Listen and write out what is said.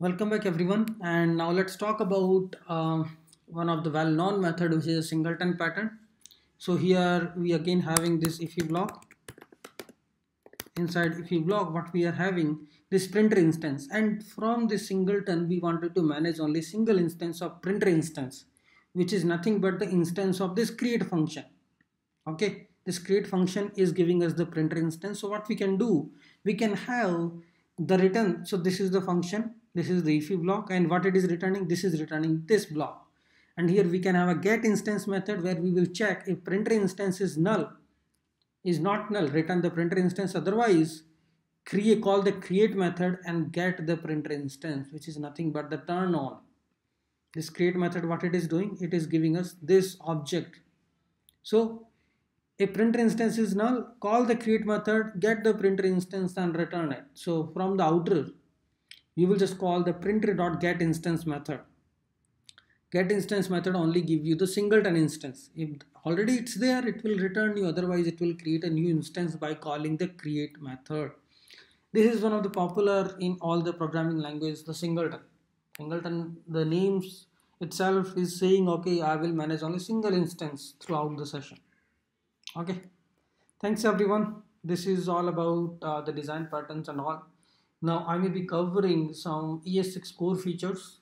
Welcome back everyone. And now let's talk about uh, one of the well-known method which is a singleton pattern. So here we again having this IIFE block. Inside IIFE block what we are having this printer instance. And from this singleton we wanted to manage only single instance of printer instance which is nothing but the instance of this create function. Okay? This create function is giving us the printer instance. So what we can do? We can have the return. So this is the function this is the if block and what it is returning this is returning this block. And here we can have a get instance method where we will check if printer instance is null. Is not null. Return the printer instance. Otherwise create call the create method and get the printer instance which is nothing but the turn on. This create method what it is doing? It is giving us this object. So a printer instance is null call the create method get the printer instance and return it. So from the outer you will just call the printer.get instance method. Get instance method only give you the singleton instance. If already it's there, it will return you. Otherwise, it will create a new instance by calling the create method. This is one of the popular in all the programming languages, the singleton. Singleton, the names itself is saying, okay, I will manage only single instance throughout the session. Okay. Thanks everyone. This is all about uh, the design patterns and all. Now I may be covering some ES6 core features